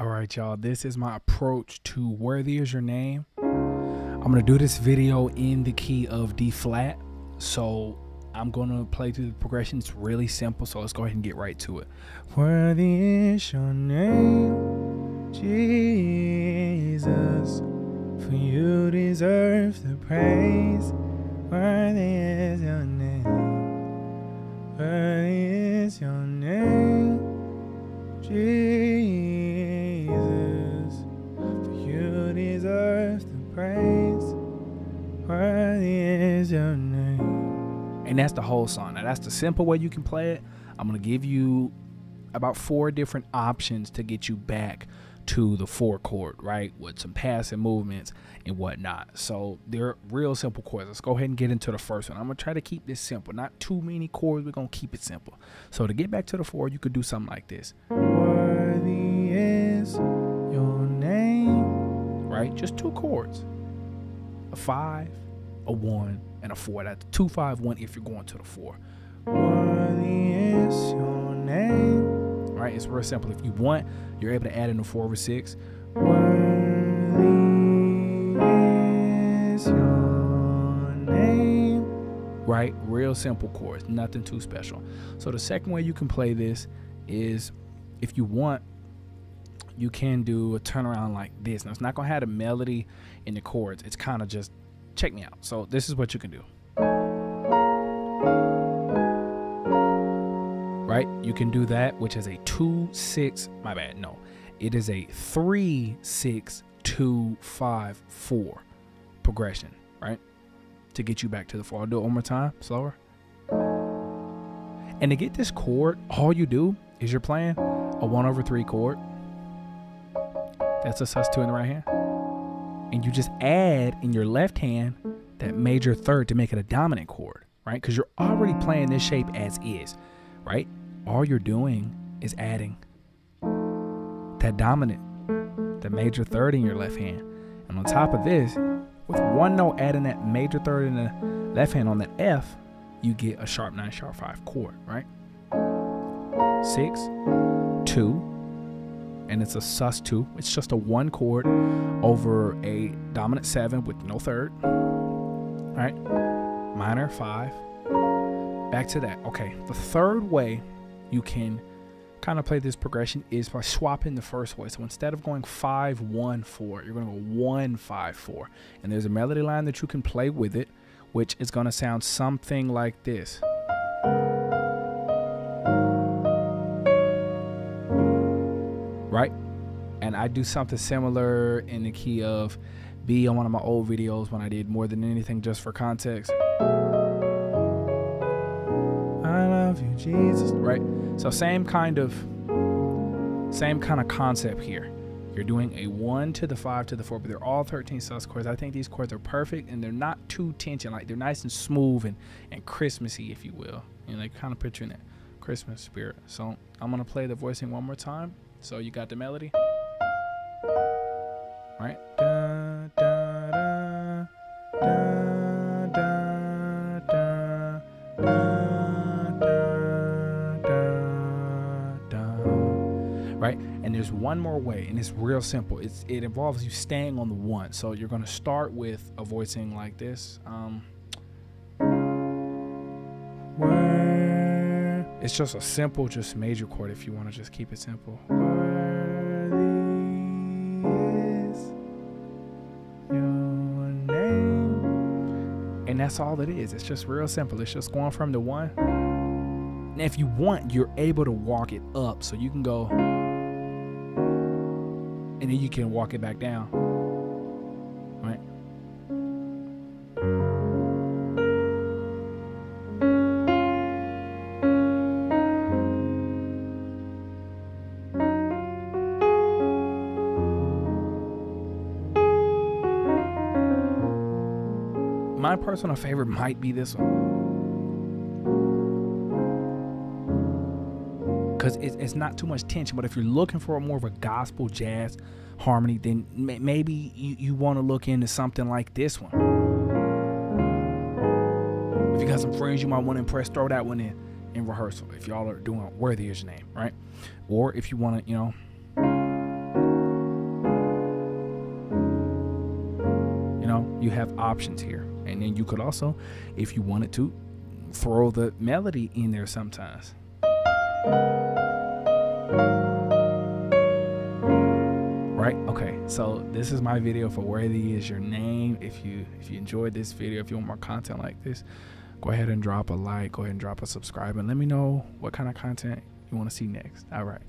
All right, y'all. This is my approach to Worthy is Your Name. I'm to do this video in the key of D flat. So I'm to play through the progression. It's really simple. So let's go ahead and get right to it. Worthy is your name, Jesus. For you deserve the praise. Worthy is your name. Worthy is your name, Jesus. And that's the whole song. Now, that's the simple way you can play it. I'm going to give you about four different options to get you back to the four chord, right? With some passing movements and whatnot. So they're real simple chords. Let's go ahead and get into the first one. I'm gonna try to keep this simple, not too many chords. We're gonna keep it simple. So to get back to the four, you could do something like this. Worthy is your name, right? Just two chords, a five, a one, and a four. That's two, five, one. If you're going to the four. Worthy is your name. Right? It's real simple. If you want, you're able to add in a four over six. Worthy is your name. Right? Real simple chords. Nothing too special. So the second way you can play this is if you want, you can do a turnaround like this. Now it's not gonna have a melody in the chords. It's kind of just check me out. So this is what you can do. right? You can do that, which is a two six. My bad. No, it is a three six two five four progression, right? To get you back to the four. I'll do it one more time, slower. And to get this chord, all you do is you're playing a one over three chord. That's a sus two in the right hand. And you just add in your left hand that major third to make it a dominant chord, right? Because you're already playing this shape as is, right? all you're doing is adding that dominant, the major third in your left hand. And on top of this, with one note adding that major third in the left hand on that F, you get a sharp nine, sharp five chord, right? Six, two, and it's a sus two. It's just a one chord over a dominant seven with no third, right? Minor five. Back to that. Okay, the third way you can kind of play this progression is by swapping the first way. So instead of going 5 1 4, you're going to go 1 5 4. And there's a melody line that you can play with it, which is going to sound something like this. Right? And I do something similar in the key of B on one of my old videos when I did more than anything just for context. I love you, Jesus. Right? So same kind of same kind of concept here. You're doing a one to the five to the four, but they're all 13 sus chords. I think these chords are perfect and they're not too tension. Like they're nice and smooth and, and Christmassy, if you will. Know, like kind of picturing that Christmas spirit. So I'm gonna play the voicing one more time. So you got the melody. Right. Da, da, da, da, da, da, da. right? And there's one more way, and it's real simple. It's it involves you staying on the one. So you're gonna start with a voicing like this. Um, it's just a simple, just major chord if you want to just keep it simple. And that's all it is. It's just real simple. It's just going from the one. And if you want, you're able to walk it up. So you can go and then you can walk it back down. Right? My personal favorite might be this one. because it's, it's not too much tension. But if you're looking for more of a gospel jazz harmony, then may, maybe you, you want to look into something like this one. If you got some friends you might want to impress, throw that one in in rehearsal. If y'all are doing worthy is your name, right? Or if you want to, you know, You have options here. And then you could also, if you wanted to, throw the melody in there sometimes. Right? Okay. So this is my video for Worthy is your name. If you if you enjoyed this video, if you want more content like this, go ahead and drop a like, go ahead and drop a subscribe and let me know what kind of content you want to see next. All right.